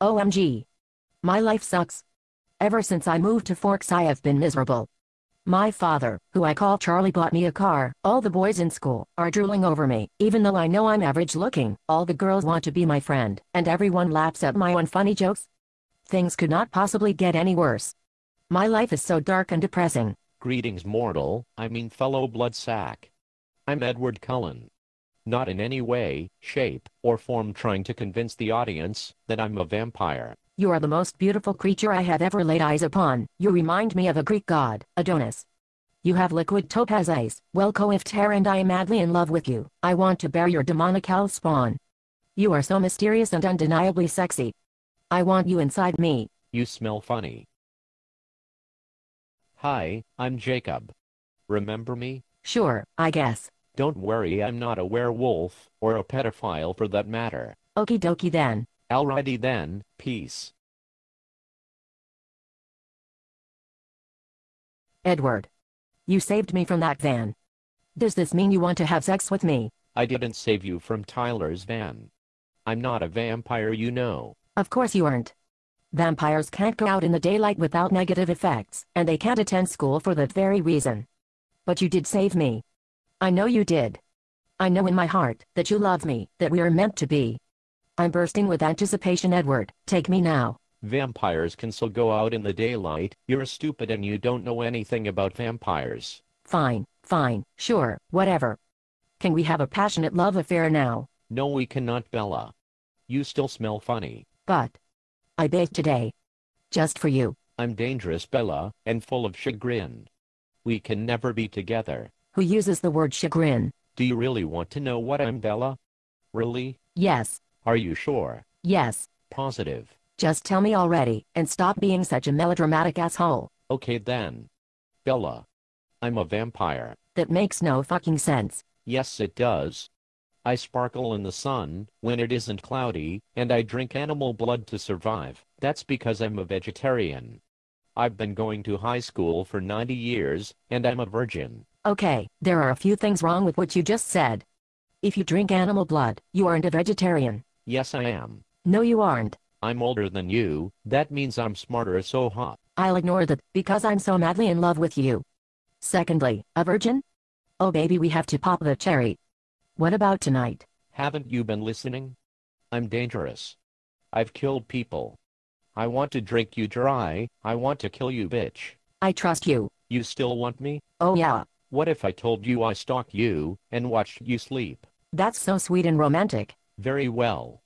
OMG. My life sucks. Ever since I moved to Forks I have been miserable. My father, who I call Charlie bought me a car, all the boys in school are drooling over me, even though I know I'm average looking, all the girls want to be my friend, and everyone laughs at my unfunny jokes. Things could not possibly get any worse. My life is so dark and depressing. Greetings mortal, I mean fellow blood sack. I'm Edward Cullen. Not in any way, shape, or form trying to convince the audience that I'm a vampire. You are the most beautiful creature I have ever laid eyes upon. You remind me of a Greek god, Adonis. You have liquid topaz eyes, well coiffed hair and I am madly in love with you. I want to bear your demonic demonical spawn. You are so mysterious and undeniably sexy. I want you inside me. You smell funny. Hi, I'm Jacob. Remember me? Sure, I guess. Don't worry I'm not a werewolf, or a pedophile for that matter. Okie dokie then. Alrighty then, peace. Edward. You saved me from that van. Does this mean you want to have sex with me? I didn't save you from Tyler's van. I'm not a vampire you know. Of course you aren't. Vampires can't go out in the daylight without negative effects, and they can't attend school for that very reason. But you did save me. I know you did. I know in my heart that you love me, that we are meant to be. I'm bursting with anticipation Edward, take me now. Vampires can still go out in the daylight, you're stupid and you don't know anything about vampires. Fine, fine, sure, whatever. Can we have a passionate love affair now? No we cannot Bella. You still smell funny. But. I bathed today. Just for you. I'm dangerous Bella, and full of chagrin. We can never be together. Who uses the word chagrin? Do you really want to know what I'm Bella? Really? Yes. Are you sure? Yes. Positive. Just tell me already, and stop being such a melodramatic asshole. Okay then. Bella. I'm a vampire. That makes no fucking sense. Yes it does. I sparkle in the sun, when it isn't cloudy, and I drink animal blood to survive. That's because I'm a vegetarian. I've been going to high school for 90 years, and I'm a virgin. Okay, there are a few things wrong with what you just said. If you drink animal blood, you aren't a vegetarian. Yes I am. No you aren't. I'm older than you, that means I'm smarter so hot. I'll ignore that, because I'm so madly in love with you. Secondly, a virgin? Oh baby we have to pop the cherry. What about tonight? Haven't you been listening? I'm dangerous. I've killed people. I want to drink you dry, I want to kill you bitch. I trust you. You still want me? Oh yeah. What if I told you I stalked you, and watched you sleep? That's so sweet and romantic. Very well.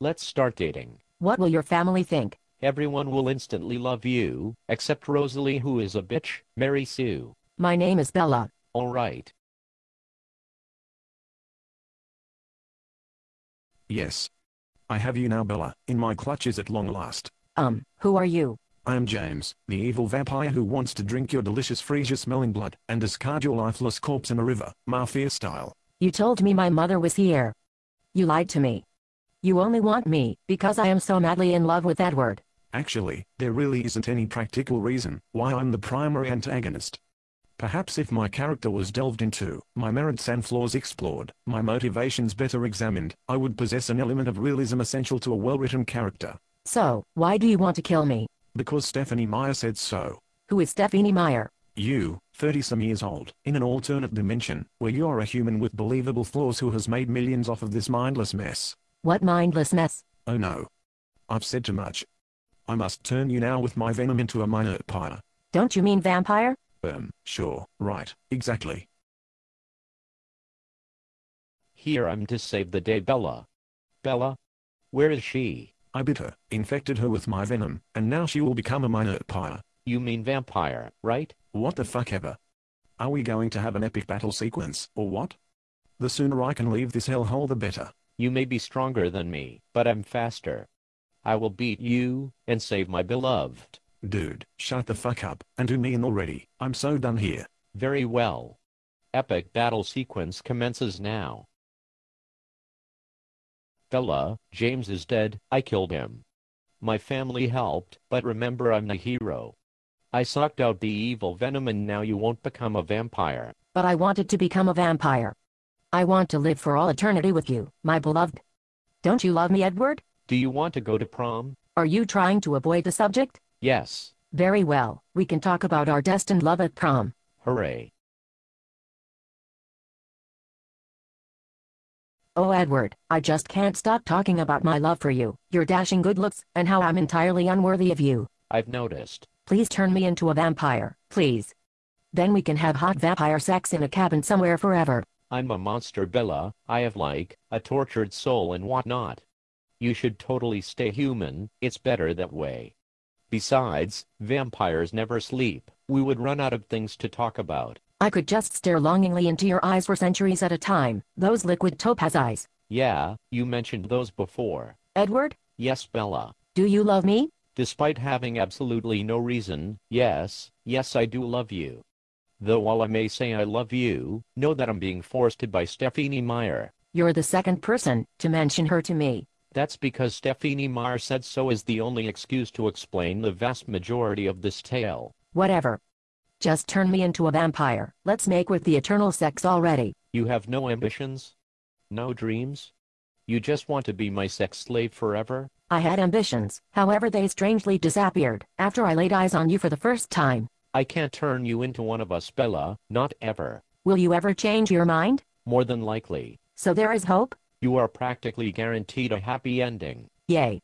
Let's start dating. What will your family think? Everyone will instantly love you, except Rosalie who is a bitch, Mary Sue. My name is Bella. Alright. Yes. I have you now Bella, in my clutches at long last. Um, who are you? I am James, the evil vampire who wants to drink your delicious freesia-smelling blood and discard your lifeless corpse in a river, mafia style. You told me my mother was here. You lied to me. You only want me, because I am so madly in love with Edward. Actually, there really isn't any practical reason why I'm the primary antagonist. Perhaps if my character was delved into, my merits and flaws explored, my motivations better examined, I would possess an element of realism essential to a well-written character. So, why do you want to kill me? Because Stephenie Meyer said so. Who is Stephenie Meyer? You, 30-some years old, in an alternate dimension, where you're a human with believable flaws who has made millions off of this mindless mess. What mindless mess? Oh no. I've said too much. I must turn you now with my venom into a minor pyre. Don't you mean vampire? Um, sure, right, exactly. Here I'm to save the day Bella. Bella? Where is she? I bit her, infected her with my venom, and now she will become a Meyerpire. You mean vampire, right? What the fuck ever? Are we going to have an epic battle sequence, or what? The sooner I can leave this hellhole the better. You may be stronger than me, but I'm faster. I will beat you, and save my beloved. Dude, shut the fuck up, and do me in already, I'm so done here. Very well. Epic battle sequence commences now. Bella, James is dead, I killed him. My family helped, but remember I'm the hero. I sucked out the evil venom and now you won't become a vampire. But I wanted to become a vampire. I want to live for all eternity with you, my beloved. Don't you love me, Edward? Do you want to go to prom? Are you trying to avoid the subject? Yes. Very well, we can talk about our destined love at prom. Hooray. Oh Edward, I just can't stop talking about my love for you, your dashing good looks, and how I'm entirely unworthy of you. I've noticed. Please turn me into a vampire, please. Then we can have hot vampire sex in a cabin somewhere forever. I'm a monster, Bella. I have like a tortured soul and whatnot. You should totally stay human, it's better that way. Besides, vampires never sleep. We would run out of things to talk about. I could just stare longingly into your eyes for centuries at a time, those liquid topaz eyes. Yeah, you mentioned those before. Edward, Yes, Bella. do you love me? Despite having absolutely no reason, yes, yes I do love you. Though while I may say I love you, know that I'm being forced to by Stephenie Meyer. You're the second person to mention her to me. That's because Stephenie Meyer said so is the only excuse to explain the vast majority of this tale. Whatever. Just turn me into a vampire. Let's make with the eternal sex already. You have no ambitions? No dreams? You just want to be my sex slave forever? I had ambitions, however they strangely disappeared after I laid eyes on you for the first time. I can't turn you into one of us, Bella, not ever. Will you ever change your mind? More than likely. So there is hope? You are practically guaranteed a happy ending. Yay.